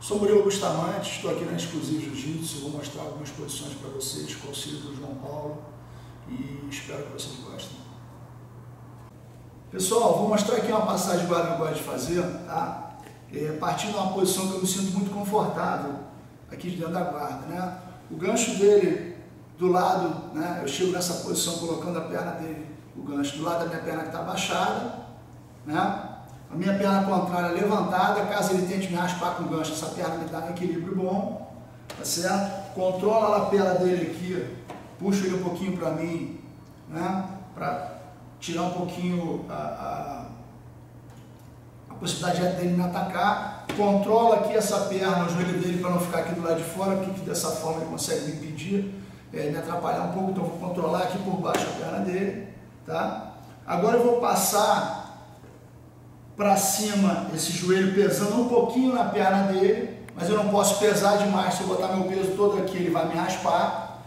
Sou Murilo Bustamante, estou aqui na Exclusivo Jiu-Jitsu, vou mostrar algumas posições para vocês com o auxílio do João Paulo e espero que vocês gostem. Pessoal, vou mostrar aqui uma passagem que eu gosto de fazer, tá? É, partindo de uma posição que eu me sinto muito confortável aqui dentro da guarda, né? O gancho dele do lado, né? Eu chego nessa posição colocando a perna dele, o gancho do lado da minha perna que está baixada, né? A minha perna contrária levantada, caso ele tente me raspar com gancho, essa perna me dá um equilíbrio bom, tá certo? Controla a lapela dele aqui, puxa ele um pouquinho para mim, né? Para tirar um pouquinho a, a, a, possibilidade dele me atacar. Controla aqui essa perna, o joelho dele para não ficar aqui do lado de fora, porque dessa forma ele consegue me impedir, é, me atrapalhar um pouco, então vou controlar aqui por baixo a perna dele, tá? Agora eu vou passar para cima, esse joelho pesando um pouquinho na perna dele, mas eu não posso pesar demais, se eu botar meu peso todo aqui, ele vai me raspar.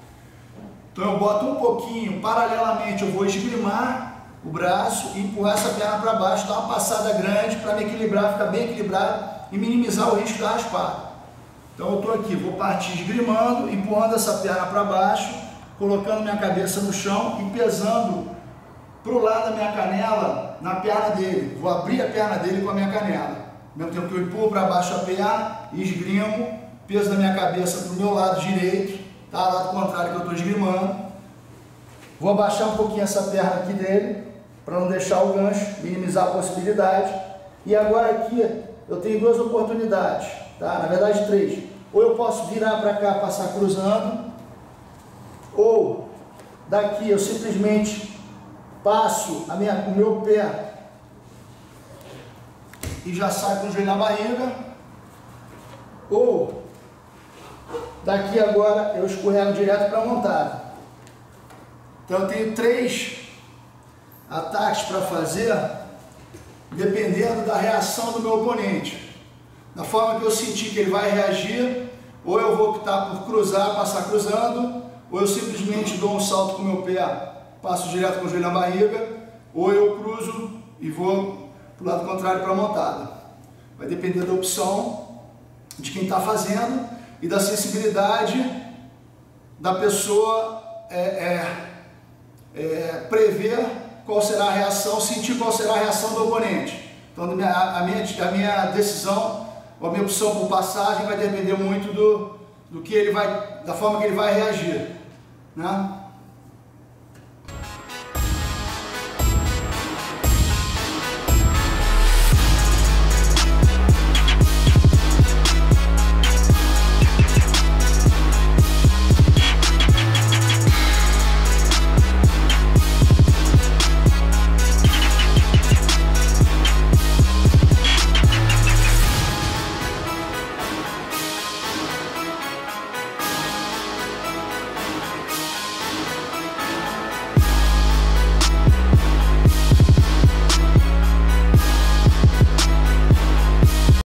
Então eu boto um pouquinho, paralelamente eu vou esgrimar o braço e empurrar essa perna para baixo, dar uma passada grande para me equilibrar, ficar bem equilibrado e minimizar o risco da raspada. Então eu estou aqui, vou partir esgrimando, empurrando essa perna para baixo, colocando minha cabeça no chão e pesando para o lado da minha canela, na perna dele. Vou abrir a perna dele com a minha canela. Ao mesmo tempo que eu empurro para baixo a perna, esgrimo, peso da minha cabeça para o meu lado direito, tá? lado contrário que eu estou esgrimando. Vou abaixar um pouquinho essa perna aqui dele, para não deixar o gancho, minimizar a possibilidade. E agora aqui eu tenho duas oportunidades, tá? na verdade três. Ou eu posso virar para cá, passar cruzando, ou daqui eu simplesmente passo a minha, o meu pé e já sai com o joelho na barriga, ou daqui agora eu escorrego direto para a montada. Então eu tenho três ataques para fazer, dependendo da reação do meu oponente. Da forma que eu sentir que ele vai reagir, ou eu vou optar por cruzar, passar cruzando, ou eu simplesmente dou um salto com o meu pé passo direto com o joelho na barriga, ou eu cruzo e vou para o lado contrário para a montada. Vai depender da opção de quem está fazendo e da sensibilidade da pessoa é, é, é, prever qual será a reação, sentir qual será a reação do oponente. Então a minha, a minha, a minha decisão, a minha opção por passagem vai depender muito do, do que ele vai, da forma que ele vai reagir. Né?